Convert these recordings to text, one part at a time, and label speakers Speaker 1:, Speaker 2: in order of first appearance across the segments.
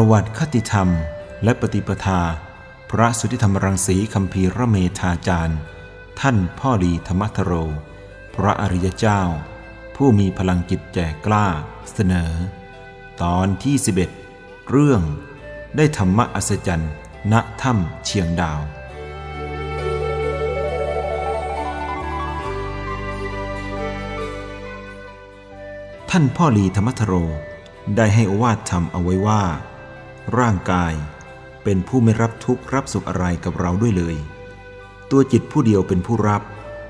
Speaker 1: ประวัติคติธรรม และปฏิปทา พระสุทธิธรรมรังสีคัมภีรเมธาจารย์ ท่านพ่อดีธรรมทโร พระอริยเจ้า ผู้มีพลังจิตแจกกล้า เสนอ ตอนที่ 11 เรื่องได้ธรรมะอัศจรรย์ณถ้ำเชียงดาวท่านพ่อลีธรรมทโร ได้ให้อวาทธรรมเอาไว้ว่า ร่างกาย เป็นผู้ไม่รับทุกข์รับสุขอะไรกับเราด้วยเลย ตัวจิตผู้เดียวเป็นผู้รับ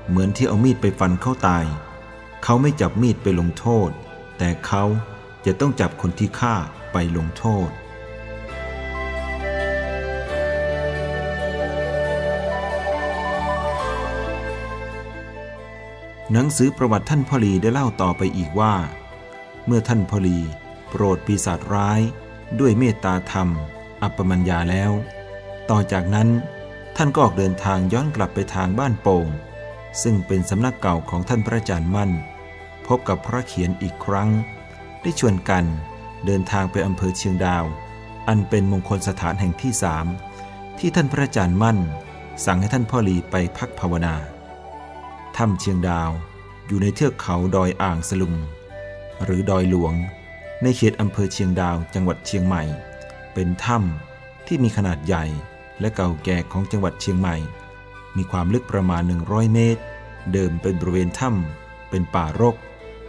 Speaker 1: เหมือนที่เอามีดไปฟันเข้าตาย เขาไม่จับมีดไปลงโทษ แต่เขาจะต้องจับคนที่ฆ่าไปลงโทษหนังสือประวัติท่านพลีได้เล่าต่อไปอีกว่า เมื่อท่านพลีโปรดปีศาจร้าย ด้วยเมตตาธรรม อัปปมัญญาแล้ว ต่อจากนั้นท่านก็ออกเดินทางย้อนกลับไปทางบ้านโป่ง ซึ่งเป็นสำนักเก่าของท่านพระอาจารย์มั่น พบกับพระเขียนอีกครั้ง ได้ชวนกันเดินทางไปอำเภอเชียงดาว อันเป็นมงคลสถานแห่งที่สามที่ท่านพระอาจารย์มั่น สั่งให้ท่านพ่อหลีไปพักภาวนาถ้ำเชียงดาวอยู่ในเทือกเขาดอยอ่างสลุง หรือดอยหลวง ในเขตอำเภอเชียงดาวจังหวัดเชียงใหม่ เป็นถ้ำที่มีขนาดใหญ่และเก่าแก่ของจังหวัดเชียงใหม่ มีความลึกประมาณ 100 เมตร เดิมเป็นบริเวณถ้ำเป็นป่ารก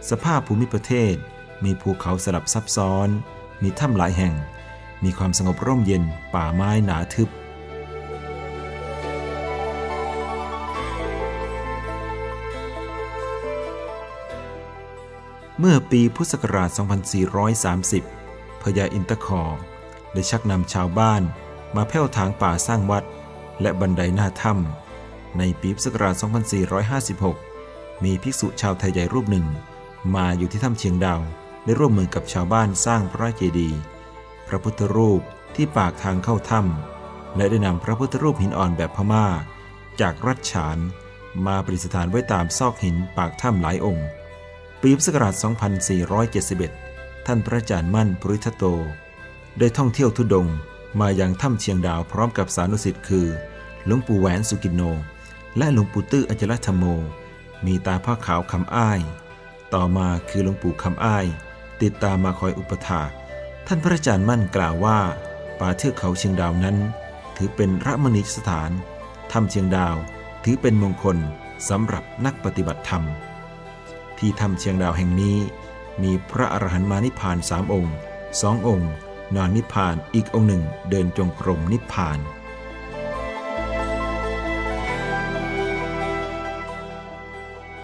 Speaker 1: สภาพภูมิประเทศ มีภูเขาสลับซับซ้อน มีถ้ำหลายแห่ง มีความสงบร่มเย็นป่าไม้หนาทึบ เมื่อปีพุทธศักราช 2430 พญาอินทคอได้ชักนำชาวบ้านมาแผ่วถางป่าสร้างวัด และบันไดหน้าถ้ำในปีพุทธศักราช 2456 มีภิกษุชาวไทยใหญ่รูปหนึ่ง มาอยู่ที่ถ้ำเชียงดาว ได้ร่วมมือกับชาวบ้านสร้างพระเจดีย์พระพุทธรูปที่ปากทางเข้าถ้ำและได้นำพระพุทธรูปหินอ่อนแบบพม่า จากรัชฉาน มาประดิษฐานไว้ตามซอกหินปากถ้ำหลายองค์ ปีพุทธศักราช 2471 ท่านพระอาจารย์มั่นปริทัตโต ได้ท่องเที่ยวทุดงมาอยังถ้ำเชียงดาวพร้อมกับสานุสิทธิ์คือ หลวงปู่แหวนสุกินโน และหลวงปู่ตื้ออจลธรรมโม มีตาผ้าขาวคำอ้าย ต่อมาคือหลวงปู่คำอ้าย ติดตามมาคอยอุปถาท่านพระอาจารย์มั่นกล่าวว่า ป่าเทือกเขาเชียงดาวนั้น ถือเป็นระมณีสถานถ้ำเชียงดาวถือเป็นมงคลสำหรับนักปฏิบัติธรรม ที่ถ้ำเชียงดาวแห่งนี้ มีพระอรหันต์มานิพพานสามองค์สององค์ นอนนิพพานอีกองค์หนึ่งเดินจงกรมนิพพาน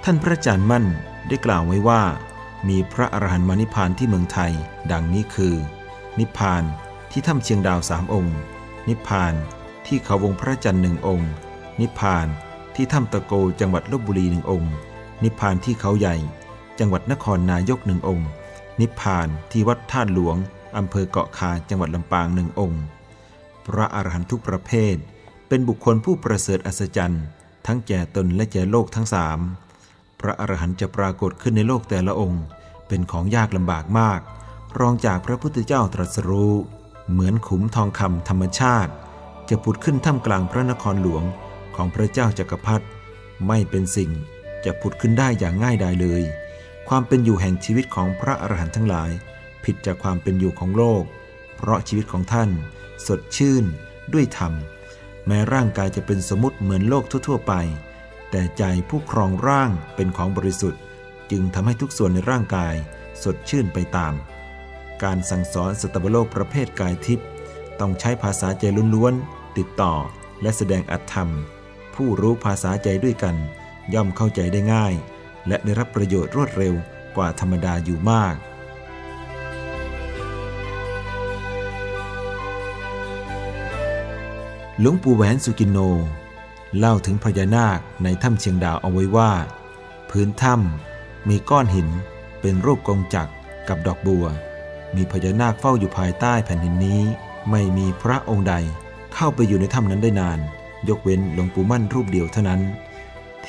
Speaker 1: ท่านพระอาจารย์มั่นได้กล่าวไว้ว่า มีพระอรหันต์มานิพพานที่เมืองไทย ดังนี้คือ นิพพานที่ถ้ำเชียงดาวสามองค์ นิพพานที่เขาวงพระจันทร์หนึ่งองค์ นิพพานที่ถ้ำตะโกจังหวัดลบบุรีหนึ่งองค์ นิพพานที่เขาใหญ่ จังหวัดนครนายกหนึ่งองค์ นิพพานที่วัดท่าหลวงอำเภอเกาะคาจังหวัดลำปางหนึ่งองค์ พระอรหันตุกประเภท เป็นบุคคลผู้ประเสริฐอัศจรรย์ ทั้งแก่ตนและแก่โลกทั้งสามพระอรหันต์จะปรากฏขึ้นในโลกแต่ละองค์ เป็นของยากลำบากมาก รองจากพระพุทธเจ้าตรัสรู้ เหมือนขุมทองคำธรรมชาติ จะผุดขึ้นท่ามกลางพระนครหลวงของพระเจ้าจักรพรรดิไม่เป็นสิ่ง จะผุดขึ้นได้อย่างง่ายดายเลย ความเป็นอยู่แห่งชีวิตของพระอรหันต์ทั้งหลาย ผิดจากความเป็นอยู่ของโลก เพราะชีวิตของท่าน สดชื่น ด้วยธรรม แม้ร่างกายจะเป็นสมมติเหมือนโลกทั่ว ๆ ไป แต่ใจผู้ครองร่างเป็นของบริสุทธิ์ จึงทำให้ทุกส่วนในร่างกาย สดชื่นไปตาม การสั่งสอนสตบโลกประเภทกายทิพย์ต้องใช้ภาษาใจล้วนๆติดต่อและแสดงอัตธรรม ผู้รู้ภาษาใจด้วยกัน ย่อมเข้าใจได้ง่าย และได้รับประโยชน์รวดเร็วกว่าธรรมดาอยู่มาก หลวงปู่แหวนสุกินโน เล่าถึงพญานาคในถ้ำเชียงดาวเอาไว้ว่า พื้นถ้ำมีก้อนหินเป็นรูปกงจักรกับดอกบัว มีพญานาคเฝ้าอยู่ภายใต้แผ่นหินนี้ ไม่มีพระองค์ใดเข้าไปอยู่ในถ้ำนั้นได้นาน ยกเว้นหลวงปู่มั่นรูปเดียวเท่านั้น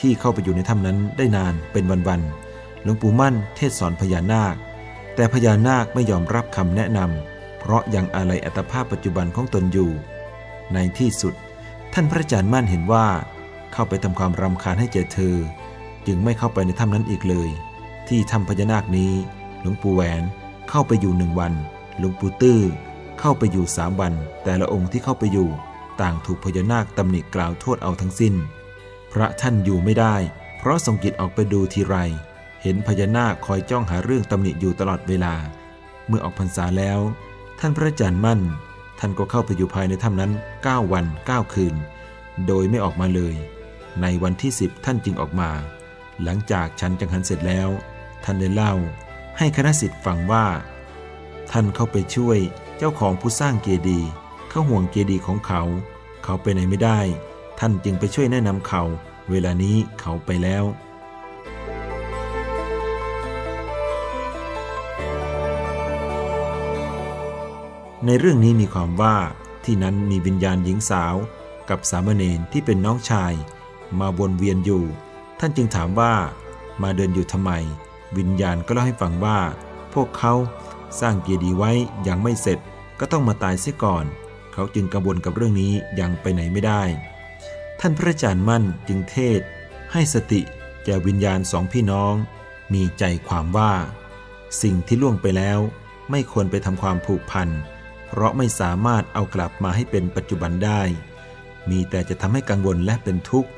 Speaker 1: ที่เข้าไปอยู่ในถ้ำนั้นได้นานเป็นวันๆหลวงปู่มั่นเทศสอนพญานาค แต่พญานาคไม่ยอมรับคำแนะนำเพราะยังอะไรอัตภาพปัจจุบันของตนอยู่ ในที่สุด ท่านพระอาจารย์มั่นเห็นว่า เข้าไปทำความรำคาญให้แก่เธอ จึงไม่เข้าไปในถ้ำนั้นอีกเลย ที่ถ้ำพญานาคนี้ หลวงปู่แหวนเข้าไปอยู่หนึ่งวัน หลวงปู่ตื้อเข้าไปอยู่สามวัน แต่ละองค์ที่เข้าไปอยู่ ต่างถูกพญานาคตำหนิกล่าวโทษเอาทั้งสิ้น พระท่านอยู่ไม่ได้ เพราะทรงกิจออกไปดูทีไร เห็นพญานาคคอยจ้องหาเรื่องตำหนิอยู่ตลอดเวลา เมื่อออกพรรษาแล้ว ท่านพระอาจารย์มั่น ท่านก็เข้าไปอยู่ภายในถ้ำนั้น 9 วัน 9 คืน โดยไม่ออกมาเลย ในวันที่ 10 ท่านจึงออกมา หลังจากฉันจังหันเสร็จแล้ว ท่านได้เล่า ให้คณะสิทธิ์ฟังว่า ท่านเข้าไปช่วยเจ้าของผู้สร้างเจดีย์เขาห่วงเจดีย์ของเขา เขาไปไหนไม่ได้ ท่านจึงไปช่วยแนะนำเขา เวลานี้เขาไปแล้วในเรื่องนี้มีความว่าที่นั้นมีวิญญาณหญิงสาว กับสามเณรที่เป็นน้องชาย มาวนเวียนอยู่ ท่านจึงถามว่า มาเดินอยู่ทำไม วิญญาณก็เล่าให้ฟังว่า พวกเขาสร้างเกียดีย์ไว้ยังไม่เสร็จก็ต้องมาตายเสียก่อน เขาจึงกังวลกับเรื่องนี้ยังไปไหนไม่ได้ ท่านพระอาจารย์มั่นจึงเทศ ให้สติแก่วิญญาณสองพี่น้อง มีใจความว่า สิ่งที่ล่วงไปแล้วไม่ควรไปทำความผูกพัน เพราะไม่สามารถเอากลับมาให้เป็นปัจจุบันได้ มีแต่จะทำให้กังวลและเป็นทุกข์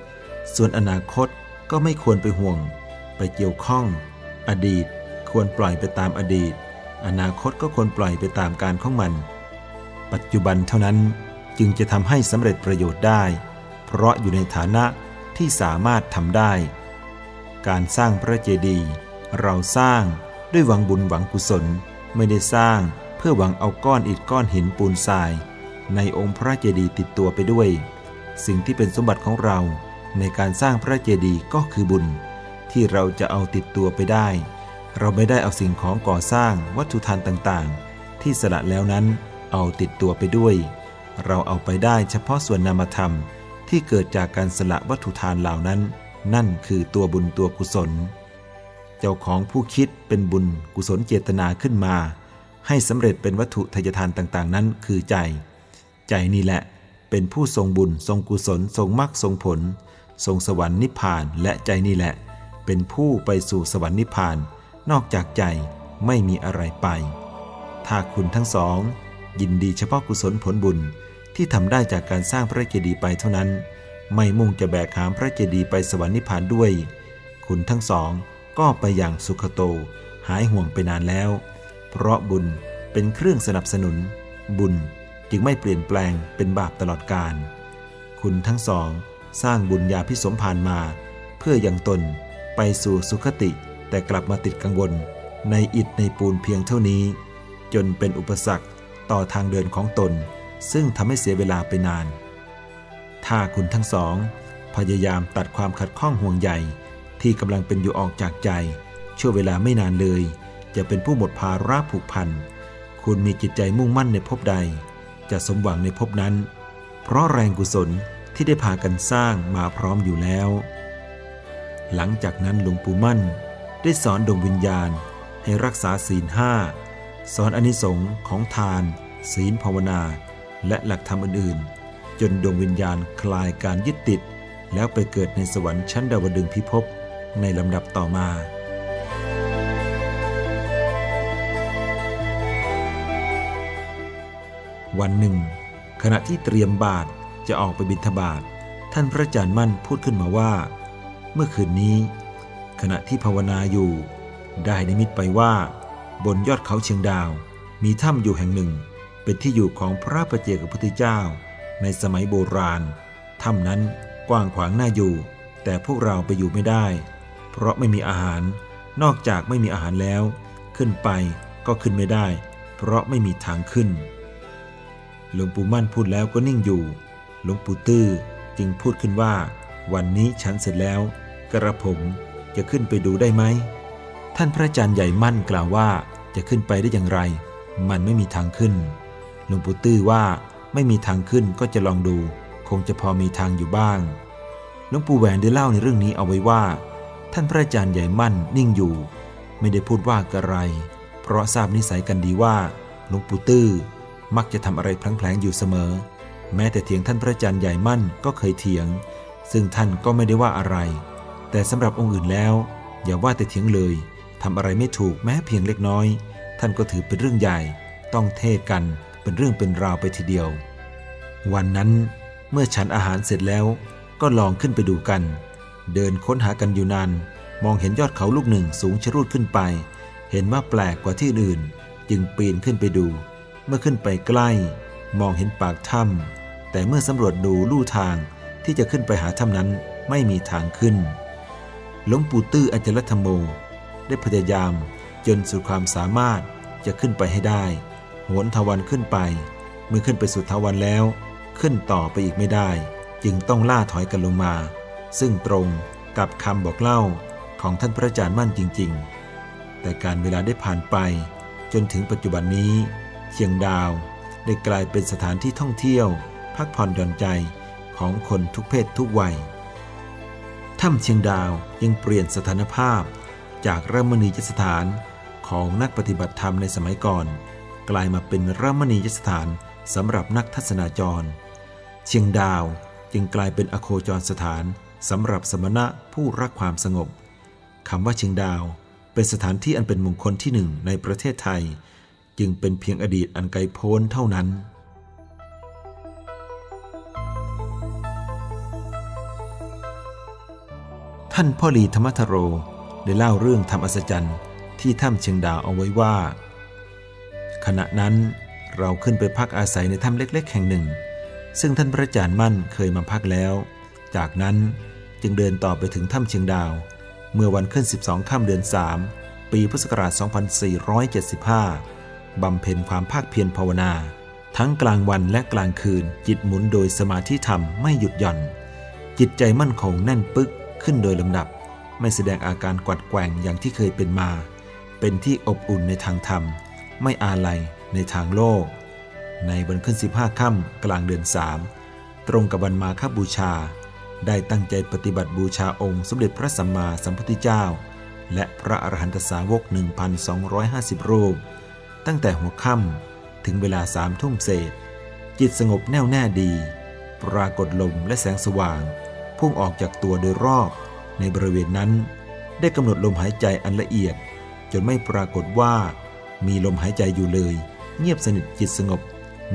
Speaker 1: ส่วนอนาคตก็ไม่ควรไปห่วง ไปเกี่ยวข้อง อดีต ควรปล่อยไปตามอดีต อนาคตก็ควรปล่อยไปตามการของมัน ปัจจุบันเท่านั้นจึงจะทำให้สำเร็จประโยชน์ได้ เพราะอยู่ในฐานะที่สามารถทำได้ การสร้างพระเจดีย์เราสร้างด้วยหวังบุญหวังกุศลไม่ได้สร้างเพื่อหวังเอาก้อนอิฐก้อนหินปูนทราย ในองค์พระเจดีย์ติดตัวไปด้วย สิ่งที่เป็นสมบัติของเราในการสร้างพระเจดีย์ก็คือบุญ ที่เราจะเอาติดตัวไปได้ เราไม่ได้เอาสิ่งของก่อสร้างวัตถุทานต่างๆ ที่สละแล้วนั้นเอาติดตัวไปด้วย เราเอาไปได้เฉพาะส่วนนามธรรม ที่เกิดจากการสละวัตถุทานเหล่านั้น นั่นคือตัวบุญตัวกุศล เจ้าของผู้คิดเป็นบุญกุศลเจตนาขึ้นมา ให้สำเร็จเป็นวัตถุทายทานต่างๆ นั้นคือใจ ใจนี่แหละเป็นผู้ทรงบุญทรงกุศล ทรงมรรคทรงผล ทรงสวรรค์นิพพานและใจนี่แหละ เป็นผู้ไปสู่สวรรค์นิพพาน นอกจากใจไม่มีอะไรไป ถ้าคุณทั้งสอง ยินดีเฉพาะกุศลผลบุญ ที่ทำได้จากการสร้างพระเจดีย์ไปเท่านั้น ไม่มุ่งจะแบกหามพระเจดีย์ไปสวรรค์นิพพานด้วย คุณทั้งสองก็ไปอย่างสุขโต หายห่วงไปนานแล้ว เพราะบุญเป็นเครื่องสนับสนุน บุญจึงไม่เปลี่ยนแปลงเป็นบาปตลอดกาลคุณทั้งสอง สร้างบุญญาพิสมพานมา เพื่อยังตนไปสู่สุขติแต่กลับมาติดกังวล ในอิฐในปูนเพียงเท่านี้ จนเป็นอุปสรรคต่อทางเดินของตน ซึ่งทำให้เสียเวลาไปนาน ถ้าคุณทั้งสอง พยายามตัดความขัดข้องห่วงใยที่กำลังเป็นอยู่ออกจากใจ ช่วงเวลาไม่นานเลย จะเป็นผู้หมดภาระผูกพัน คุณมีจิตใจมุ่งมั่นในภพใด จะสมหวังในภพนั้น เพราะแรงกุศลที่ได้พากันสร้างมาพร้อมอยู่แล้ว หลังจากนั้นหลวงปู่มั่น ได้สอนดวงวิญญาณให้รักษาศีลห้าสอนอนิสงค์ของทาน ศีลภาวนา และหลักธรรมอื่นๆ จนดวงวิญญาณคลายการยึดติด แล้วไปเกิดในสวรรค์ชั้นดาวดึงพิภพในลำดับต่อมา วันหนึ่ง ขณะที่เตรียมบาตรจะออกไปบิณฑบาตท่านพระอาจารย์มั่นพูดขึ้นมาว่า เมื่อคืนนี้ ขณะที่ภาวนาอยู่ ได้นิมิตไปว่า บนยอดเขาเชียงดาว มีถ้ำอยู่แห่งหนึ่ง เป็นที่อยู่ของพระประเจกับพุทธเจ้า ในสมัยโบราณถ้ำนั้นกว้างขวางน่าอยู่ แต่พวกเราไปอยู่ไม่ได้ เพราะไม่มีอาหาร นอกจากไม่มีอาหารแล้ว ขึ้นไปก็ขึ้นไม่ได้ เพราะไม่มีทางขึ้น หลวงปู่มั่นพูดแล้วก็นิ่งอยู่ หลวงปู่ตื้อจึงพูดขึ้นว่า วันนี้ฉันเสร็จแล้ว กระผมจะขึ้นไปดูได้ไหม ท่านพระอาจารย์ใหญ่มั่นกล่าวว่าจะขึ้นไปได้อย่างไร มันไม่มีทางขึ้น หลวงปู่ตื้อว่าไม่มีทางขึ้นก็จะลองดู คงจะพอมีทางอยู่บ้างหลวงปู่แหวนได้เล่าในเรื่องนี้เอาไว้ว่า ท่านพระอาจารย์ใหญ่มั่นนิ่งอยู่ ไม่ได้พูดว่ากระไร เพราะทราบนิสัยกันดีว่าหลวงปู่ตื้อมักจะทำอะไรพลังๆอยู่เสมอ แม้แต่เถียงท่านพระอาจารย์ใหญ่มั่นก็เคยเถียง ซึ่งท่านก็ไม่ได้ว่าอะไร แต่สำหรับองค์อื่นแล้ว อย่าว่าแต่เถียงเลยทำอะไรไม่ถูกแม้เพียงเล็กน้อย ท่านก็ถือเป็นเรื่องใหญ่ต้องเทศกัน เป็นเรื่องเป็นราวไปทีเดียว วันนั้นเมื่อฉันอาหารเสร็จแล้วก็ลองขึ้นไปดูกัน เดินค้นหากันอยู่นาน มองเห็นยอดเขาลูกหนึ่งสูงชะรูดขึ้นไป เห็นว่าแปลกกว่าที่อื่น จึงปีนขึ้นไปดู เมื่อขึ้นไปใกล้ มองเห็นปากถ้ำแต่เมื่อสำรวจดูลู่ทางที่จะขึ้นไปหาถ้ำนั้นไม่มีทางขึ้นหลวงปู่ตื้ออจรธรรมโม ได้พยายามจนสุดความสามารถจะขึ้นไปให้ได้ หนทวันขึ้นไป เมื่อขึ้นไปสุดทวันแล้ว ขึ้นต่อไปอีกไม่ได้ จึงต้องล่าถอยกันลงมา ซึ่งตรงกับคำบอกเล่าของท่านพระอาจารย์มั่นจริง ๆ แต่การเวลาได้ผ่านไป จนถึงปัจจุบันนี้ เชียงดาวได้กลายเป็นสถานที่ท่องเที่ยว พักผ่อนหย่อนใจของคนทุกเพศทุกวัยถ้ำเชียงดาวยังเปลี่ยนสถานภาพ จากรมณียสถานของนักปฏิบัติธรรมในสมัยก่อน กลายมาเป็นรมณียสถานสำหรับนักทัศนาจร เชียงดาวจึงกลายเป็นอโคจรสถานสำหรับสมณะผู้รักความสงบคำว่าเชียงดาวเป็นสถานที่อันเป็นมงคลที่หนึ่งในประเทศไทย จึงเป็นเพียงอดีตอันไกลโพ้นเท่านั้นท่านพ่อหลีธรรมทโร ได้เล่าเรื่องทำอัศจรรย์ที่ถ้ำเชียงดาวเอาไว้ว่า ขณะนั้นเราขึ้นไปพักอาศัยในถ้ำเล็ก ๆ แห่งหนึ่ง ซึ่งท่านพระอาจารย์มั่นเคยมาพักแล้ว จากนั้นจึงเดินต่อไปถึงถ้ำเชียงดาว เมื่อวันขึ้น 12ค่ำเดือน 3 ปีพุทธศักราช 2475 บำเพ็ญความภาคเพียรภาวนา ทั้งกลางวันและกลางคืนจิตหมุนโดยสมาธิธรรมไม่หยุดหย่อน จิตใจมั่นคงแน่นปึกขึ้นโดยลำดับ ไม่แสดงอาการกวัดแกว่งอย่างที่เคยเป็นมา เป็นที่อบอุ่นในทางธรรม ไม่อาลัยในทางโลก ในวันขึ้น 15 ค่ำกลางเดือน3ตรงกับวันมาคบูชา ได้ตั้งใจปฏิบัติบูชาองค์สมเด็จพระสัมมาสัมพุทธเจ้า และพระอรหันตสาวก 1,250 รูป ตั้งแต่หัวค่ำถึงเวลาสามทุ่มเศษ จิตสงบแน่วแน่ดี ปรากฏลมและแสงสว่าง พุ่งออกจากตัวโดยรอบในบริเวณนั้น ได้กำหนดลมหายใจอันละเอียด จนไม่ปรากฏว่า มีลมหายใจอยู่เลย เงียบสนิทจิตสงบ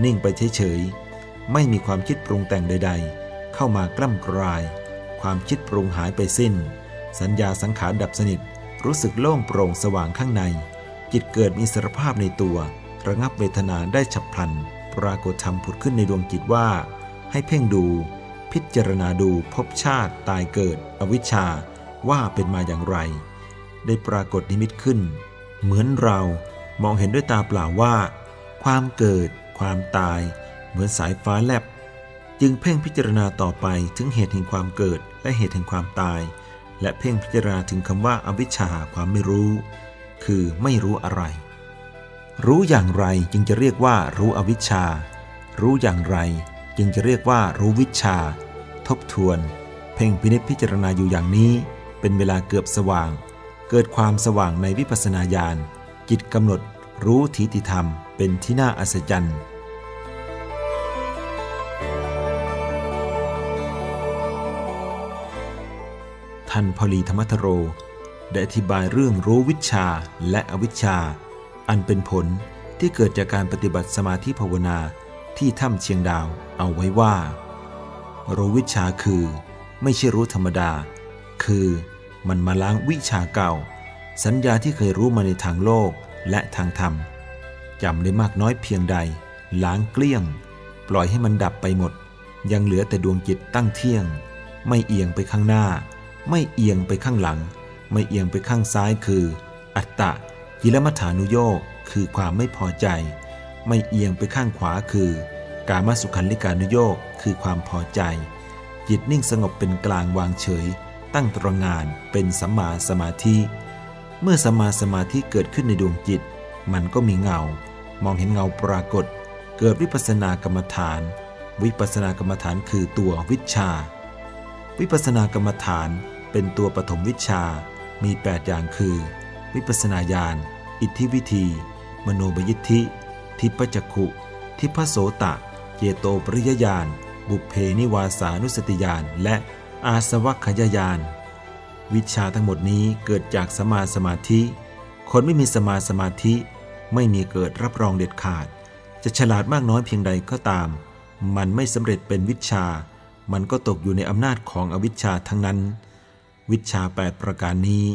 Speaker 1: นิ่งไปเฉยๆ ไม่มีความคิดปรุงแต่งใดๆ เข้ามากล้ำกลาย ความคิดปรุงหายไปสิ้น สัญญาสังขารดับสนิท รู้สึกโล่งโปร่งสว่างข้างใน จิตเกิดมีสรภาพในตัว ระงับเวทนาได้ฉับพลัน ปรากฏธรรมผุดขึ้นในดวงจิตว่า ให้เพ่งดู พิจารณาดูภพชาติ ตายเกิด อวิชชาว่าเป็นมาอย่างไร ได้ปรากฏนิมิตขึ้น เหมือนเรา มองเห็นด้วยตาเปล่าว่า ความเกิด ความตาย เหมือนสายฟ้าแลบ จึงเพ่งพิจารณาต่อไปถึงเหตุแห่งความเกิดและเหตุแห่งความตาย และเพ่งพิจารณาถึงคำว่าอวิชชาความไม่รู้ คือไม่รู้อะไร รู้อย่างไรจึงจะเรียกว่ารู้อวิชชา รู้อย่างไรจึงจะเรียกว่ารู้วิชา ทบทวน เพ่งพินิจพิจารณาอยู่อย่างนี้ เป็นเวลาเกือบสว่าง เกิดความสว่างในวิปัสสนาญาณ จิตกำหนดรู้ทิฏฐิธรรมเป็นที่น่าอัศจรรย์ท่านพอลีธรรมทโร ได้อธิบายเรื่องรู้วิชาและอวิชชา อันเป็นผลที่เกิดจากการปฏิบัติสมาธิภาวนาที่ถ้ำเชียงดาวเอาไว้ว่า รู้วิชาคือ ไม่ใช่รู้ธรรมดา คือมันมาล้างวิชาเก่า สัญญาที่เคยรู้มาในทางโลกและทางธรรมจำได้มากน้อยเพียงใด ล้างเกลี้ยง ปล่อยให้มันดับไปหมด ยังเหลือแต่ดวงจิตตั้งเที่ยง ไม่เอียงไปข้างหน้า ไม่เอียงไปข้างหลัง ไม่เอียงไปข้างซ้ายคือ อัตตะกิลมัฐานุโยกคือความไม่พอใจ ไม่เอียงไปข้างขวาคือ กามสุขันลิกานุโยกคือความพอใจ จิตนิ่งสงบเป็นกลางวางเฉย ตั้งตรงงานเป็นสัมมาสมาธิ เมื่อสมาสมาธิเกิดขึ้นในดวงจิต มันก็มีเงา มองเห็นเงาปรากฏ เกิดวิปัสสนากรรมฐาน วิปัสสนากรรมฐานคือตัววิชา วิปัสสนากรรมฐานเป็นตัวปฐมวิชา มี 8 อย่างคือ วิปัสสนาญาณ อิทธิวิธี มโนบยิทธิ ทิพจักขุ ทิพโสตะ เจโตปริยญาณ บุพเพนิวาสานุสติญาณ และอาสวัคยญาณ วิชาทั้งหมดนี้เกิดจากสมาสมาธิ คนไม่มีสมาสมาธิ ไม่มีเกิดรับรองเด็ดขาด จะฉลาดมากน้อยเพียงใดก็ตาม มันไม่สำเร็จเป็นวิชา มันก็ตกอยู่ในอำนาจของอวิชชาทั้งนั้น วิชาแปดประการนี้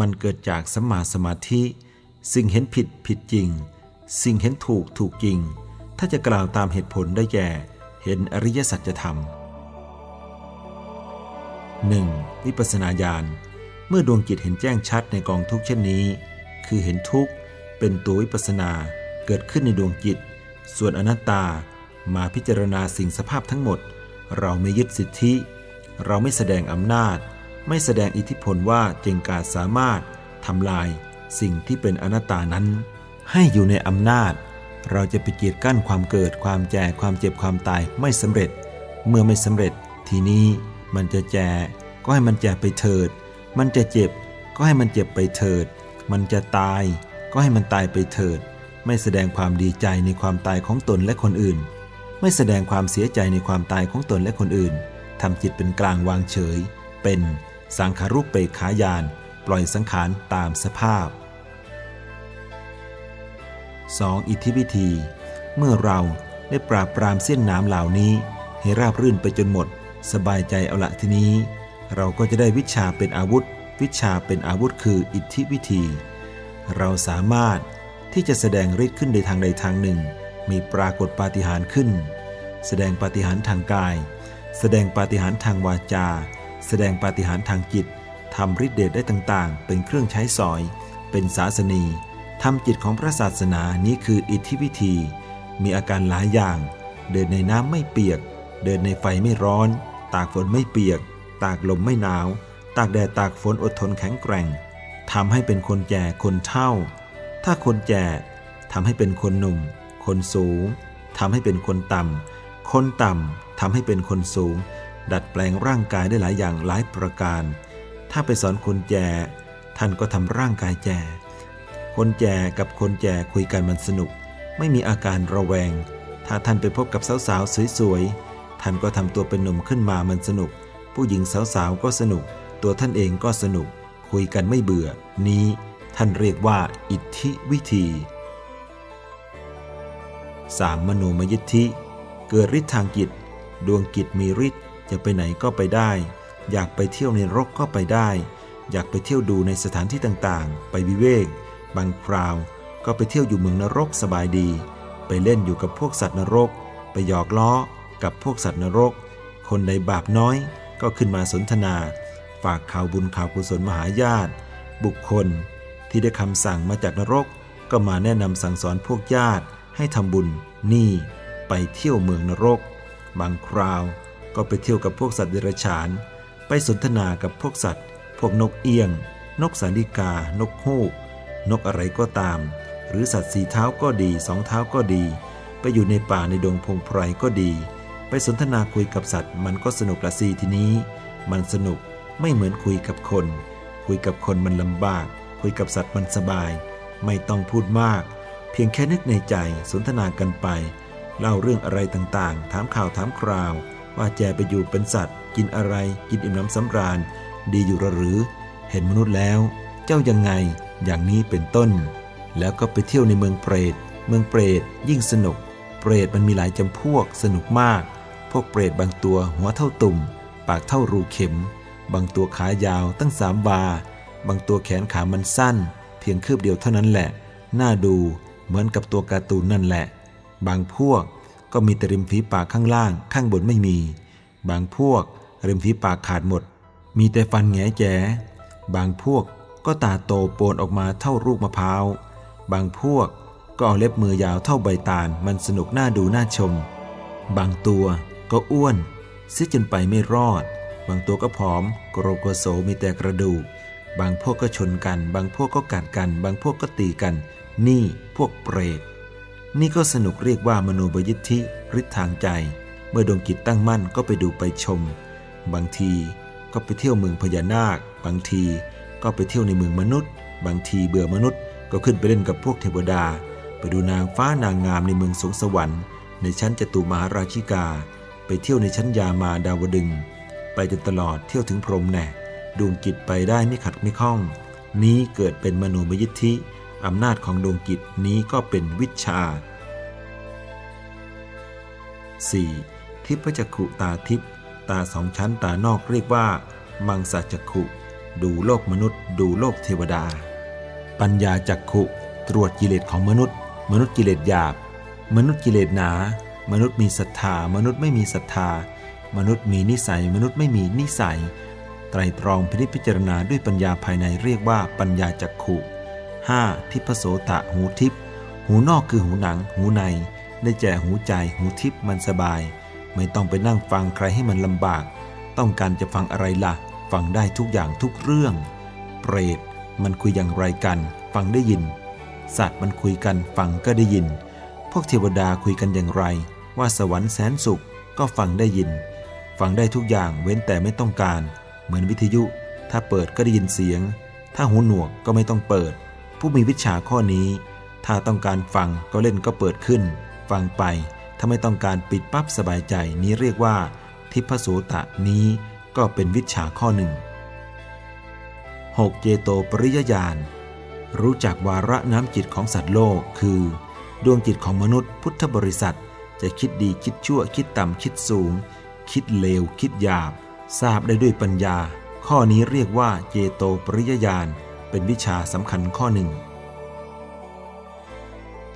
Speaker 1: มันเกิดจากสมาสมาธิ สิ่งเห็นผิดผิดจริง สิ่งเห็นถูกถูกจริง ถ้าจะกล่าวตามเหตุผลได้แก่ เห็นอริยสัจธรรม 1. วิปัสนาญาณ เมื่อดวงจิตเห็นแจ้งชัดในกองทุกเช่นนี้ คือเห็นทุกเป็นตัววิปัสสนาเกิดขึ้นในดวงจิต ส่วนอนัตตามาพิจารณาสิ่งสภาพทั้งหมด เราไม่ยึดสิทธิ เราไม่แสดงอำนาจ ไม่แสดงอิทธิพลว่าเจงกาสามารถทำลายสิ่งที่เป็นอนัตตานั้น ให้อยู่ในอำนาจ เราจะไปเกียดกั้นความเกิดความแก่ความเจ็บความตายไม่สำเร็จ เมื่อไม่สำเร็จทีนี้ มันจะแก่ก็ให้มันแก่ไปเถิด มันจะเจ็บ ก็ให้มันเจ็บไปเถิด มันจะตาย ก็ให้มันตายไปเถิด ไม่แสดงความดีใจในความตายของตนและคนอื่น ไม่แสดงความเสียใจในความตายของตนและคนอื่นทำจิตเป็นกลางวางเฉย เป็นสังขารุปเปกขายาน ปล่อยสังขารตามสภาพ 2. อิทธิวิธี เมื่อเราได้ปราบปรามเส้นน้ำเหล่านี้ ให้ราบรื่นไปจนหมด สบายใจเอาละทีนี้ เราก็จะได้วิชาเป็นอาวุธ วิชาเป็นอาวุธคืออิทธิวิธี เราสามารถที่จะแสดงฤทธิ์ขึ้นในทางใดทางหนึ่ง มีปรากฏปาฏิหาริย์ขึ้น แสดงปาฏิหาริย์ทางกาย แสดงปาฏิหาริย์ทางวาจา แสดงปาฏิหาริย์ทางจิตทำฤทธิเดชได้ต่างๆ เป็นเครื่องใช้สอย เป็นศาสนีทำจิตของพระศาสนานี้คืออิทธิวิธี มีอาการหลายอย่าง เดินในน้ำไม่เปียก เดินในไฟไม่ร้อน ตากฝนไม่เปียก ตากลมไม่หนาว ตากแดดตากฝนอดทนแข็งแกร่งทำให้เป็นคนแก่คนเฒ่า ถ้าคนแก่ทำให้เป็นคนหนุ่ม คนสูงทำให้เป็นคนต่ำ คนต่ำทำให้เป็นคนสูง ดัดแปลงร่างกายได้หลายอย่างหลายประการ ถ้าไปสอนคนแก่ท่านก็ทำร่างกายแก่คนแก่กับคนแก่คุยกันมันสนุก ไม่มีอาการระแวง ถ้าท่านไปพบกับสาวๆสวยๆ ท่านก็ทำตัวเป็นหนุ่มขึ้นมามันสนุก ผู้หญิงสาวๆก็สนุก ตัวท่านเองก็สนุก คุยกันไม่เบื่อ นี้ท่านเรียกว่า อิทธิวิธี 3. มโนมยิทธิ เกิดฤทธิ์ทางจิต ดวงจิตมีฤทธิ์จะไปไหนก็ไปได้ อยากไปเที่ยวในรกก็ไปได้ อยากไปเที่ยวดูในสถานที่ต่างๆ ไปวิเวก บางคราว ก็ไปเที่ยวอยู่เมืองนรกสบายดี ไปเล่นอยู่กับพวกสัตว์นรก ไปหยอกล้อ กับพวกสัตว์นรก คนใดบาปน้อยก็ขึ้นมาสนทนา ฝากข่าวบุญข่าวกุศลมหาญาติ บุคคลที่ได้คำสั่งมาจากนรก ก็มาแนะนำสั่งสอนพวกญาติ ให้ทำบุญนี่ไปเที่ยวเมืองนรก บางคราวก็ไปเที่ยวกับพวกสัตว์เดรัจฉาน ไปสนทนากับพวกสัตว์ พวกนกเอี้ยง นกสาลิกา นกฮูก นกอะไรก็ตาม หรือสัตว์สี่เท้าก็ดีสองเท้าก็ดี ไปอยู่ในป่าในดงพงไพรก็ดี ไปสนทนาคุยกับสัตว์ มันก็สนุกละซีทีนี้ มันสนุกไม่เหมือนคุยกับคน คุยกับคนมันลำบาก คุยกับสัตว์มันสบาย ไม่ต้องพูดมาก เพียงแค่นึกในใจสนทนากันไป เล่าเรื่องอะไรต่างๆ ถามข่าวถามคราว ว่าแจไปอยู่เป็นสัตว์ กินอะไร กินอิ่มน้ำสำราญ ดีอยู่หรือ เห็นมนุษย์แล้ว เจ้ายังไง อย่างนี้เป็นต้น แล้วก็ไปเที่ยวในเมืองเปรต เมืองเปรตยิ่งสนุก เปรตมันมีหลายจำพวกสนุกมาก พวกเปรตบางตัวหัวเท่าตุ่ม ปากเท่ารูเข็ม บางตัวขายาวตั้งสามวาบางตัวแขนขามันสั้น เพียงคืบเดียวเท่านั้นแหละ น่าดูเหมือนกับตัวการ์ตูนนั่นแหละ บางพวกก็มีแต่ริมฝีปากข้างล่าง ข้างบนไม่มี บางพวกริมฝีปากขาดหมด มีแต่ฟันแงแจบางพวกก็ตาโตโปนออกมาเท่าลูกมะพร้าว บางพวกก็เอาเล็บมือยาวเท่าใบตาล มันสนุกน่าดูน่าชม บางตัว ก็อ้วนซิจนไปไม่รอด บางตัวก็ผอมกรโกโสมีแต่กระดูก บางพวกก็ชนกัน บางพวกก็กัดกัน บางพวกก็ตีกัน นี่พวกเปรตนี่ก็สนุกเรียกว่ามโนบยิทธิฤทธทางใจ เมื่อดวงกิจตั้งมั่นก็ไปดูไปชม บางทีก็ไปเที่ยวเมืองพญานาค บางทีก็ไปเที่ยวในเมืองมนุษย์ บางทีเบื่อมนุษย์ก็ขึ้นไปเล่นกับพวกเทวดา ไปดูนางฟ้านางงามในเมืองสงสวรรค์ ในชั้นจตุมหาราชิกา ไปเที่ยวในชั้นยามาดาวดึง ไปจนตลอดเที่ยวถึงพรมแน่ดวงจิตไปได้ไม่ขัดไม่ข้อง นี้เกิดเป็นมโนมยิทธิอำนาจของดวงจิตนี้ก็เป็นวิชา 4. ทิพจักขุตาทิพตาสองชั้นตานอกเรียกว่า มังสจักขุดูโลกมนุษย์ ดูโลกเทวดา ปัญญาจักขุตรวจกิเลสของมนุษย์ มนุษย์กิเลสหยาบ มนุษย์กิเลสหนา มนุษย์มีศรัทธา มนุษย์ไม่มีศรัทธา มนุษย์มีนิสัย มนุษย์ไม่มีนิสัย ไตรตรองพินิจพิจารณาด้วยปัญญาภายในเรียกว่าปัญญาจักขุ 5. ทิพโสตะหูทิพหูนอกคือหูหนัง หูใน ได้แก่หูใจ หูทิพมันสบาย ไม่ต้องไปนั่งฟังใครให้มันลำบาก ต้องการจะฟังอะไรละ่ะ ฟังได้ทุกอย่างทุกเรื่อง เปรตมันคุยอย่างไรกัน ฟังได้ยิน สัตว์มันคุยกันฟังก็ได้ยิน พวกเทวดาคุยกันอย่างไร ว่าสวรรค์แสนสุขก็ฟังได้ยิน ฟังได้ทุกอย่างเว้นแต่ไม่ต้องการ เหมือนวิทยุ ถ้าเปิดก็ได้ยินเสียง ถ้าหูหนวกก็ไม่ต้องเปิด ผู้มีวิชาข้อนี้ ถ้าต้องการฟังก็เล่นก็เปิดขึ้น ฟังไป ถ้าไม่ต้องการปิดปั๊บสบายใจนี้เรียกว่า ทิพโสตะนี้ก็เป็นวิชาข้อหนึ่ง 6. เจโตปริยญาณรู้จักวาระน้ำจิตของสัตว์โลกคือ ดวงจิตของมนุษย์พุทธบริษัท จะคิดดีคิดชั่วคิดต่ำคิดสูง คิดเลว คิดหยาบ ทราบได้ด้วยปัญญา ข้อนี้เรียกว่าเจโตปริยญาณ เป็นวิชาสำคัญข้อหนึ่ง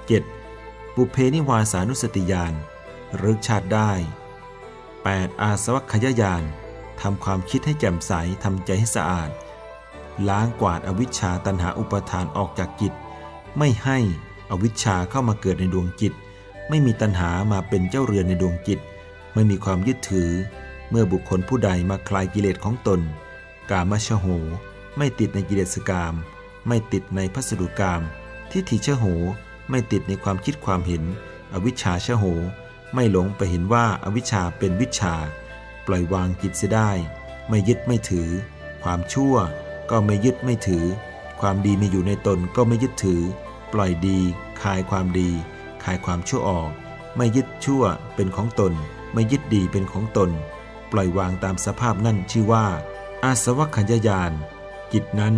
Speaker 1: 7. ปุเพนิวาสานุสติญาณรึกชาติได้ 8. อาสวัคยญาณทำความคิดให้แจ่มใสทำใจให้สะอาด ล้างกวาดอวิชชาตันหาอุปทานออกจากจิต ไม่ให้ อวิชชาเข้ามาเกิดในดวงจิต ไม่มีตันหามาเป็นเจ้าเรือนในดวงจิต ไม่มีความยึดถือ เมื่อบุคคลผู้ใดมาคลายกิเลสของตน กามชโห ไม่ติดในกิเลสกาม ไม่ติดในพัสดุกาม ทิฏฐิชโห ไม่ติดในความคิดความเห็น อวิชชาชโห ไม่หลงไปเห็นว่าอวิชชาเป็นวิชา ปล่อยวางจิตเสียได้ ไม่ยึดไม่ถือ ความชั่วก็ไม่ยึดไม่ถือ ความดีมีอยู่ในตนก็ไม่ยึดถือ ปล่อยดี คายความดี คายความชั่วออก ไม่ยึดชั่วเป็นของตน ไม่ยึดดีเป็นของตน ปล่อยวางตามสภาพนั่นชื่อว่า อาสวัคขัญญาณจิตนั้น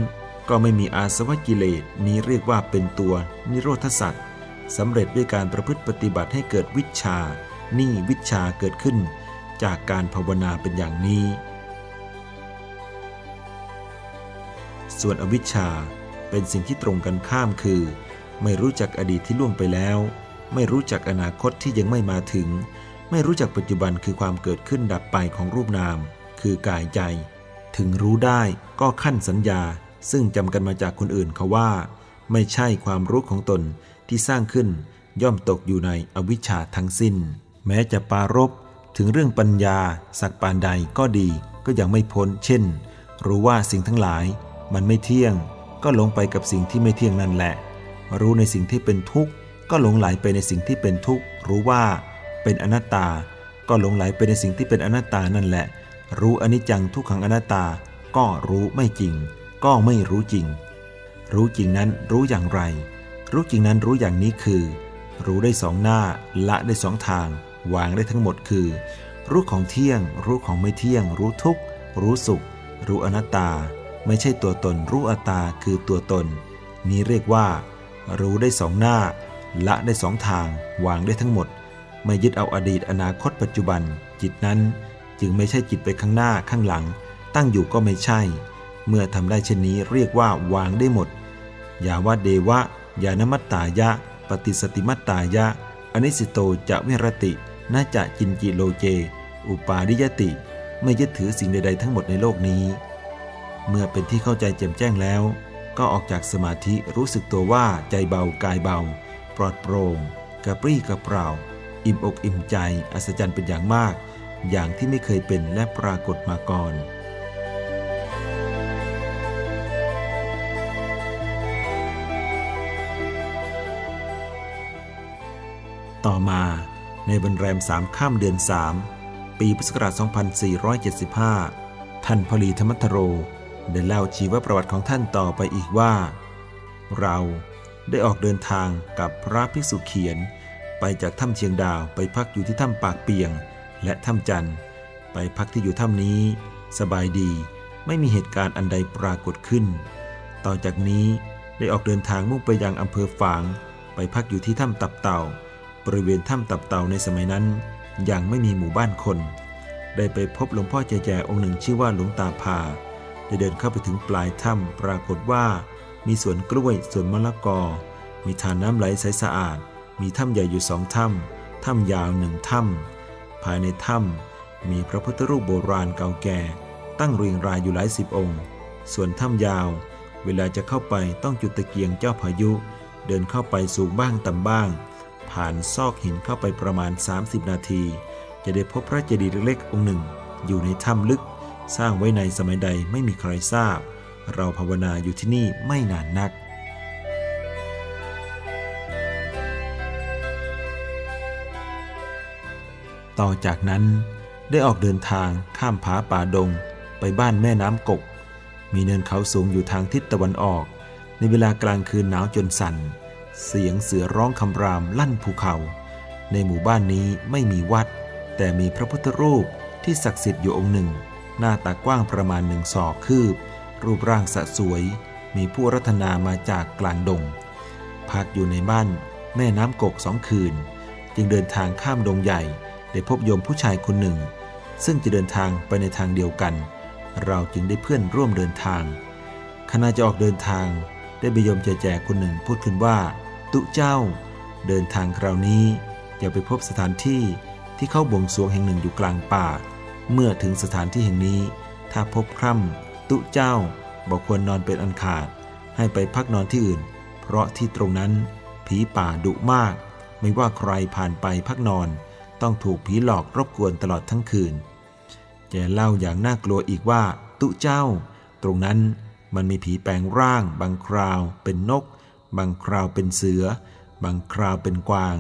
Speaker 1: ก็ไม่มีอาสวะกิเลสนี้เรียกว่าเป็นตัวนิโรธสัตว์สำเร็จด้วยการประพฤติปฏิบัติให้เกิดวิชา นี่วิชาเกิดขึ้น จากการภาวนาเป็นอย่างนี้ ส่วนอวิชชาเป็นสิ่งที่ตรงกันข้ามคือ ไม่รู้จักอดีตที่ล่วงไปแล้ว ไม่รู้จักอนาคตที่ยังไม่มาถึง ไม่รู้จักปัจจุบันคือความเกิดขึ้นดับไปของรูปนาม คือกายใจ ถึงรู้ได้ก็ขั้นสัญญา ซึ่งจำกันมาจากคนอื่นเขาว่า ไม่ใช่ความรู้ของตนที่สร้างขึ้น ย่อมตกอยู่ในอวิชชาทั้งสิ้น แม้จะปารบถึงเรื่องปัญญา สักปานใดก็ดีก็ยังไม่พ้น เช่น รู้ว่าสิ่งทั้งหลาย มันไม่เที่ยง ก็หลงไปกับสิ่งที่ไม่เที่ยงนั่นแหละ รู้ในสิ่งที่เป็นทุกข์ ก็หลงไหลไปในสิ่งที่เป็นทุกข์ รู้ว่าเป็นอนัตตา ก็หลงไหลไปในสิ่งที่เป็นอนัตตานั่นแหละ รู้อนิจจังทุกขังอนัตตา ก็รู้ไม่จริง ก็ไม่รู้จริง รู้จริงนั้นรู้อย่างไร รู้จริงนั้นรู้อย่างนี้คือ รู้ได้สองหน้า ละได้สองทาง วางได้ทั้งหมดคือ รู้ของเที่ยง รู้ของไม่เที่ยง รู้ทุกข์ รู้สุข รู้อนัตตา ไม่ใช่ตัวตน รู้อัตตาคือตัวตน นี้เรียกว่า รู้ได้สองหน้า ละได้สองทาง วางได้ทั้งหมด ไม่ยึดเอาอดีตอนาคตปัจจุบัน จิตนั้นจึงไม่ใช่จิตไปข้างหน้าข้างหลัง ตั้งอยู่ก็ไม่ใช่ เมื่อทำได้เช่นนี้เรียกว่าวางได้หมด อย่าว่าเดวะยานมัตตายะ ปฏิสติมัตตายะ อนิสิโตจะเวรติน่าจะจินจิโลเจ อุปาริยติ ไม่ยึดถือสิ่งใดๆทั้งหมดในโลกนี้ เมื่อเป็นที่เข้าใจแจ่มแจ้งแล้ว ก็ออกจากสมาธิรู้สึกตัวว่าใจเบากายเบา ปลอดโปร่งกระปรี้กระเปร่า อิ่มอกอิ่มใจ อัศจรรย์เป็นอย่างมาก อย่างที่ไม่เคยเป็นและปรากฏมาก่อนต่อมาในวันแรมสามข้ามเดือนสามปีพุทธศักราช 2475 ท่านพลีธรรมทโร ได้เล่าชีวประวัติของท่านต่อไปอีกว่า เราได้ออกเดินทางกับพระภิกษุเขียน ไปจากถ้ำเชียงดาวไปพักอยู่ที่ถ้ำปากเปียง และถ้ำจันทร์ไปพักที่อยู่ถ้ำนี้ สบายดีไม่มีเหตุการณ์อันใดปรากฏขึ้น ต่อจากนี้ได้ออกเดินทางมุ่งไปยังอำเภอฝาง ไปพักอยู่ที่ถ้ำตับเต่า บริเวณถ้ำตับเต่าในสมัยนั้น ยังไม่มีหมู่บ้านคน ได้ไปพบหลวงพ่อแจ่ๆองค์หนึ่งชื่อว่าหลวงตาพา ได้เดินเข้าไปถึงปลายถ้ำปรากฏว่า มีสวนกล้วยสวนมะละกอ มีทานน้ำไหลใสสะอาด มีถ้ำใหญ่อยู่สองถ้ำถ้ำยาวหนึ่งถ้ำภายในถ้ำมีพระพุทธรูปโบราณเก่าแก่ ตั้งเรียงรายอยู่หลายสิบองค์ ส่วนถ้ำยาว เวลาจะเข้าไปต้องจุดตะเกียงเจ้าพายุ เดินเข้าไปสูงบ้างต่ำบ้าง ผ่านซอกหินเข้าไปประมาณ 30 นาที จะได้พบพระเจดีย์เล็กๆองค์หนึ่ง อยู่ในถ้ำลึก สร้างไว้ในสมัยใดไม่มีใครทราบ เราภาวนาอยู่ที่นี่ไม่นานนัก ต่อจากนั้นได้ออกเดินทางข้ามผาป่าดงไปบ้านแม่น้ำกก มีเนินเขาสูงอยู่ทางทิศตะวันออก ในเวลากลางคืนหนาวจนสั่น เสียงเสือร้องคำรามลั่นภูเขา ในหมู่บ้านนี้ไม่มีวัด แต่มีพระพุทธรูปที่ศักดิ์สิทธิ์อยู่องค์หนึ่ง หน้าตากว้างประมาณหนึ่งศอกคืบ รูปร่างสะสวย มีผู้รัตนามาจากกลางดง พักอยู่ในบ้านแม่น้ำกกสองคืน จึงเดินทางข้ามดงใหญ่ได้พบโยมผู้ชายคนหนึ่ง ซึ่งจะเดินทางไปในทางเดียวกัน เราจึงได้เพื่อนร่วมเดินทาง ขณะจะออกเดินทาง ได้ไปโยมแจกคนหนึ่งพูดขึ้นว่า ตุเจ้า เดินทางคราวนี้อย่าไปพบสถานที่ที่เขาบวงสรวงแห่งหนึ่งอยู่กลางป่า เมื่อถึงสถานที่แห่งนี้ ถ้าพบคร่ำตุเจ้าบอกควรนอนเป็นอันขาด ให้ไปพักนอนที่อื่น เพราะที่ตรงนั้น ผีป่าดุมาก ไม่ว่าใครผ่านไปพักนอน ต้องถูกผีหลอกรบกวนตลอดทั้งคืนแกเล่าอย่างน่ากลัวอีกว่า ตุเจ้า ตรงนั้นมันมีผีแปลงร่าง บางคราวเป็นนก บางคราวเป็นเสือ บางคราวเป็นกวาง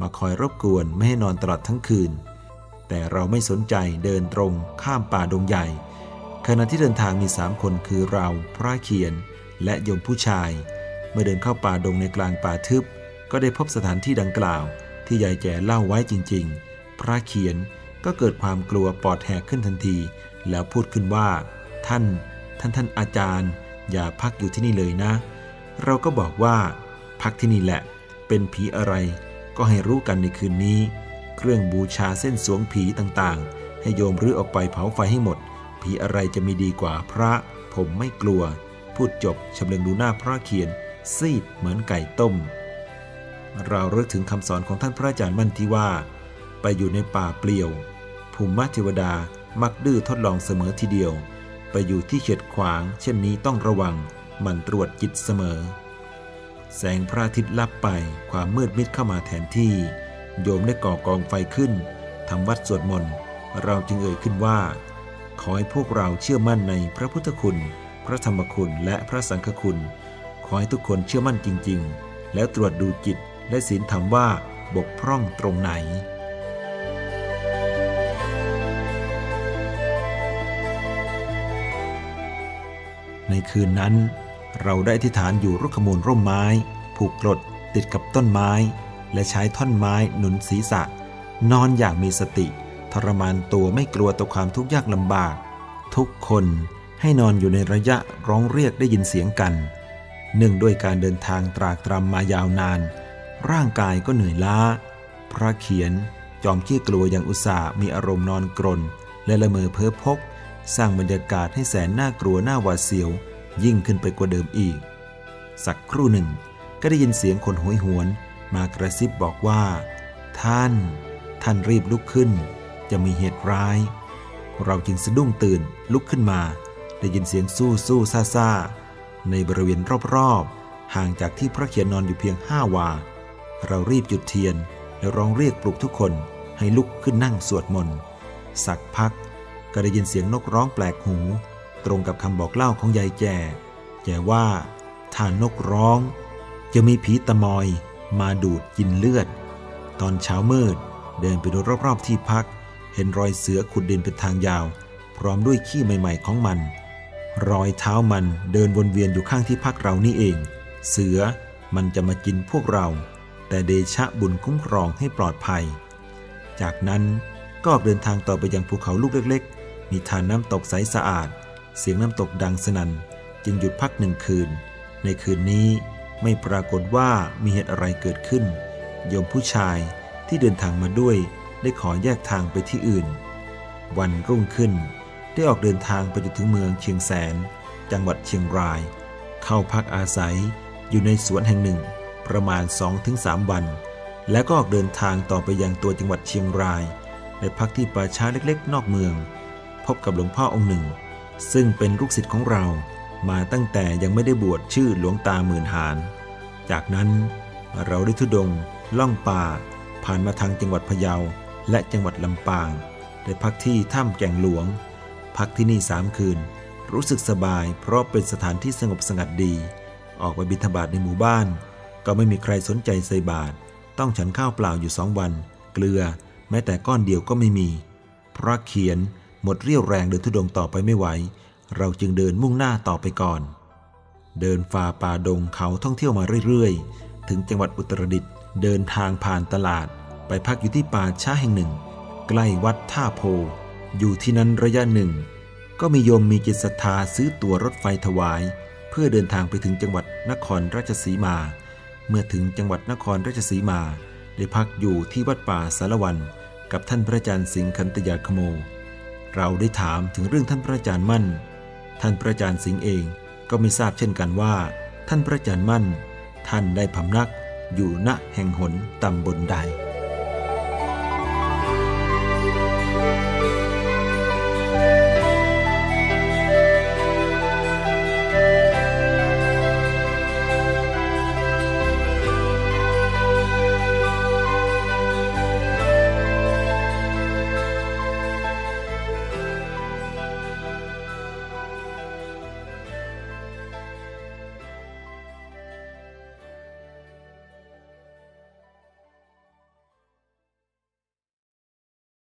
Speaker 1: มาคอยรบกวนไม่ให้นอนตลอดทั้งคืน แต่เราไม่สนใจเดินตรงข้ามป่าดงใหญ่ ขณะที่เดินทางมีสามคนคือเราพระเขียน และโยมผู้ชาย เมื่อเดินเข้าป่าดงในกลางป่าทึบ ก็ได้พบสถานที่ดังกล่าว ที่ยายแก่เล่าไว้จริง ๆ พระเขียนก็เกิดความกลัวปอดแหกขึ้นทันที แล้วพูดขึ้นว่า ท่าน ท่านท่านอาจารย์ อย่าพักอยู่ที่นี่เลยนะ เราก็บอกว่า พักที่นี่แหละ เป็นผีอะไร ก็ให้รู้กันในคืนนี้ เครื่องบูชาเส้นสวงผีต่างๆ ให้โยมรื้อออกไปเผาไฟให้หมด ผีอะไรจะมีดีกว่าพระ ผมไม่กลัว พูดจบชำเลืองดูหน้าพระเขียน ซีดเหมือนไก่ต้ม เราเลิกถึงคำสอนของท่านพระอาจารย์มั่นที่ว่า ไปอยู่ในป่าเปลี่ยว ภูมิเทวดามักดื้อทดลองเสมอทีเดียว ไปอยู่ที่เขียดขวาง เช่นนี้ต้องระวัง มันตรวจจิตเสมอ แสงพระอาทิตย์ลับไปความมืดมิดเข้ามาแทนที่ โยมได้ก่อกองไฟขึ้นทำวัดสวดมนต์เราจึงเอ่ยขึ้นว่า ขอให้พวกเราเชื่อมั่นในพระพุทธคุณ พระธรรมคุณและพระสังฆคุณ ขอให้ทุกคนเชื่อมั่นจริง ๆ แล้วตรวจดูจิตและศีลธรรมว่าบกพร่องตรงไหนในคืนนั้น เราได้อธิษฐานอยู่รุกขมูลร่มไม้ ผูกกรดติดกับต้นไม้ และใช้ท่อนไม้หนุนศีรษะ นอนอย่างมีสติ ทรมานตัวไม่กลัวต่อความทุกข์ยากลำบาก ทุกคนให้นอนอยู่ในระยะร้องเรียกได้ยินเสียงกันเนื่องด้วยการเดินทางตรากตรำมายาวนาน ร่างกายก็เหนื่อยล้า พระเขียนจอมขี้กลัวอย่างอุตส่าห์มีอารมณ์นอนกรน และละเมอเพ้อพก สร้างบรรยากาศให้แสนน่ากลัวน่าหวาดเสียว ยิ่งขึ้นไปกว่าเดิมอีก สักครู่หนึ่ง ก็ได้ยินเสียงคนโหยหวน มากระซิบบอกว่า ท่าน ท่านรีบลุกขึ้น จะมีเหตุร้าย เราจึงสะดุ้งตื่นลุกขึ้นมา ได้ยินเสียงสู้สู้ซาซาในบริเวณรอบๆ ห่างจากที่พระเขียนนอนอยู่เพียงห้าวา เรารีบจุดเทียน และร้องเรียกปลุกทุกคนให้ลุกขึ้นนั่งสวดมนต์สักพักก็ได้ยินเสียงนกร้องแปลกหู ตรงกับคำบอกเล่าของยายแก่แก่ว่าถ้านกร้อง จะมีผีตะมอย มาดูดกินเลือด ตอนเช้ามืด เดินไปดูรอบๆที่พัก เห็นรอยเสือขุดดินเป็นทางยาว พร้อมด้วยขี้ใหม่ ๆ ของมัน รอยเท้ามันเดินวนเวียนอยู่ข้างที่พักเรานี่เอง เสือมันจะมากินพวกเรา แต่เดชะบุญคุ้มครองให้ปลอดภัย จากนั้นก็ออกเดินทางต่อไปยังภูเขาลูกเล็ก ๆ มีทานน้ำตกใสสะอาด เสียงน้ำตกดังสนัน่น จึงหยุดพักหนึ่งคืน ในคืนนี้ ไม่ปรากฏว่ามีเหตุอะไรเกิดขึ้น โยมผู้ชายที่เดินทางมาด้วยได้ขอแยกทางไปที่อื่น วันรุ่งขึ้นได้ออกเดินทางไปจนถึงเมืองเชียงแสน จังหวัดเชียงราย เข้าพักอาศัยอยู่ในสวนแห่งหนึ่ง ประมาณ 2-3 วัน แล้วก็ออกเดินทางต่อไปยังตัวจังหวัดเชียงรายได้พักที่ป่าช้าเล็กๆ นอกเมือง พบกับหลวงพ่อองค์หนึ่ง ซึ่งเป็นลูกศิษย์ของเรา มาตั้งแต่ยังไม่ได้บวชชื่อหลวงตาหมื่นหาน จากนั้นเราได้ทุดงล่องป่า ผ่านมาทางจังหวัดพะเยา และจังหวัดลำปาง ได้พักที่ถ้ำแก่งหลวง พักที่นี่สามคืน รู้สึกสบายเพราะเป็นสถานที่สงบสงัดดี ออกไปบิณฑบาตในหมู่บ้าน ก็ไม่มีใครสนใจใส่บาตรต้องฉันข้าวเปล่าอยู่สองวัน เกลือ แม้แต่ก้อนเดียวก็ไม่มี พระเขียนหมดเรี่ยวแรงเดินทุดงต่อไปไม่ไหว เราจึงเดินมุ่งหน้าต่อไปก่อน เดินฝ่าป่าดงเขาท่องเที่ยวมาเรื่อยๆ ถึงจังหวัดอุตรดิตถ์เดินทางผ่านตลาด ไปพักอยู่ที่ป่าช้าแห่งหนึ่ง ใกล้วัดท่าโพ อยู่ที่นั้นระยะหนึ่ง ก็มีโยมมีจิตศรัทธาซื้อตั๋วรถไฟถวาย เพื่อเดินทางไปถึงจังหวัดนครราชสีมา เมื่อถึงจังหวัดนครราชสีมา ได้พักอยู่ที่วัดป่าสารวัน กับท่านพระอาจารย์สิงห์คันตยาคโม เราได้ถามถึงเรื่องท่านพระอาจารย์มั่น ท่านพระอาจารย์สิงห์เองก็ไม่ทราบเช่นกันว่า ท่านพระอาจารย์มั่น ท่านได้พำนักอยู่ณแห่งหนตำบลใด